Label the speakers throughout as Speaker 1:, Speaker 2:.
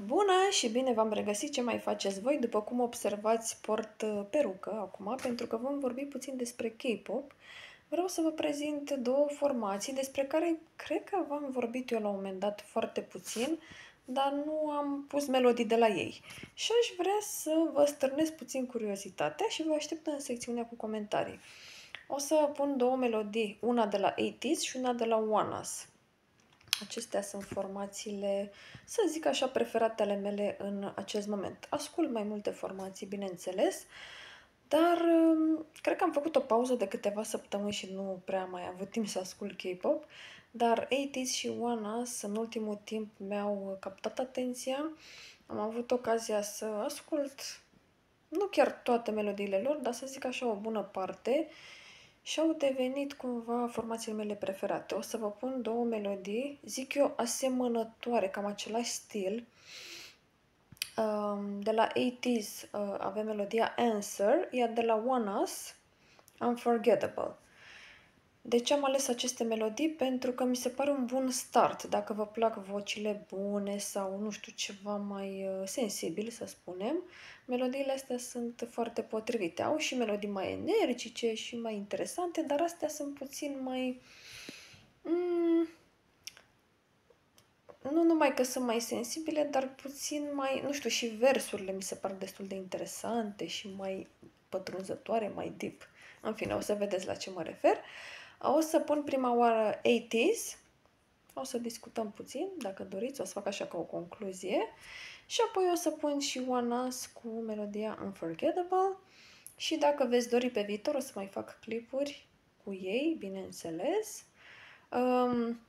Speaker 1: Bună și bine v-am regăsit! Ce mai faceți voi? După cum observați, port uh, perucă acum, pentru că vom vorbi puțin despre K-pop. Vreau să vă prezint două formații despre care cred că v-am vorbit eu la un moment dat foarte puțin, dar nu am pus melodii de la ei. Și aș vrea să vă stârnesc puțin curiozitatea și vă aștept în secțiunea cu comentarii. O să pun două melodii, una de la 80s și una de la Onas. Acestea sunt formațiile, să zic așa, preferate ale mele în acest moment. Ascult mai multe formații, bineînțeles, dar um, cred că am făcut o pauză de câteva săptămâni și nu prea am mai avut timp să ascult K-pop, dar 80s și One Us în ultimul timp mi-au captat atenția. Am avut ocazia să ascult nu chiar toate melodiile lor, dar să zic așa o bună parte și au devenit cumva formațiile mele preferate. O să vă pun două melodii, zic eu asemănătoare, cam același stil. Um, de la 80s uh, avem melodia Answer, iar de la One Us, Unforgettable. De ce am ales aceste melodii? Pentru că mi se pare un bun start. Dacă vă plac vocile bune sau, nu știu, ceva mai uh, sensibil, să spunem, melodiile astea sunt foarte potrivite. Au și melodii mai energice și mai interesante, dar astea sunt puțin mai... Mm, nu numai că sunt mai sensibile, dar puțin mai, nu știu, și versurile mi se par destul de interesante și mai pătrunzătoare, mai deep. În fine, o să vedeți la ce mă refer. O să pun prima oară 80s, o să discutăm puțin, dacă doriți, o să fac așa ca o concluzie. Și apoi o să pun și One Us cu melodia Unforgettable. Și dacă veți dori pe viitor, o să mai fac clipuri cu ei, bineînțeles. Um,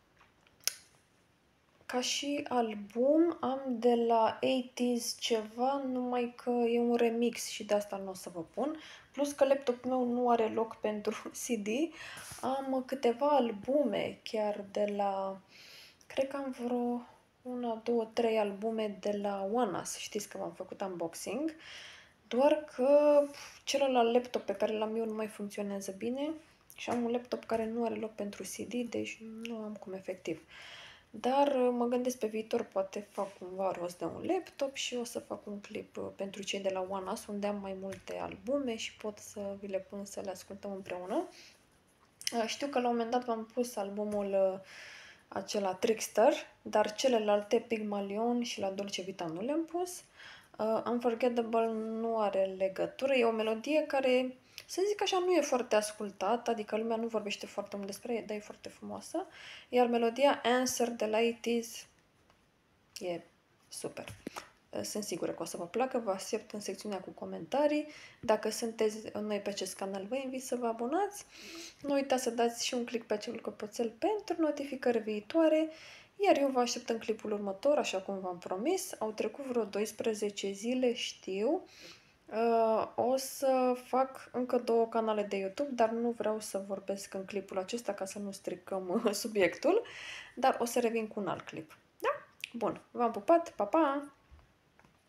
Speaker 1: ca și album am de la 80s ceva, numai că e un remix și de asta nu o să vă pun. Plus că laptopul meu nu are loc pentru CD. Am câteva albume chiar de la... Cred că am vreo una, două, trei albume de la OneUs. Știți că v-am făcut unboxing. Doar că celălalt laptop pe care l-am eu nu mai funcționează bine și am un laptop care nu are loc pentru CD, deci nu am cum efectiv. Dar uh, mă gândesc pe viitor, poate fac cumva rost de un laptop și o să fac un clip uh, pentru cei de la OneUs, unde am mai multe albume și pot să vi le pun să le ascultăm împreună. Uh, știu că la un moment dat v-am pus albumul acela Trickster, dar celelalte Pygmalion și la Dolce Vita nu le-am pus. Unforgettable nu are legătură, e o melodie care să zic așa, nu e foarte ascultat, adică lumea nu vorbește foarte mult despre ea, dar e foarte frumoasă. Iar melodia Answer de la It e super. Sunt sigură că o să vă placă, vă aștept în secțiunea cu comentarii. Dacă sunteți noi pe acest canal, vă invit să vă abonați. Nu uitați să dați și un click pe acel clopoțel pentru notificări viitoare. Iar eu vă aștept în clipul următor, așa cum v-am promis. Au trecut vreo 12 zile, știu. Uh, o să fac încă două canale de YouTube, dar nu vreau să vorbesc în clipul acesta ca să nu stricăm subiectul, dar o să revin cu un alt clip. Da? Bun, v-am pupat, pa, pa!